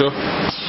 to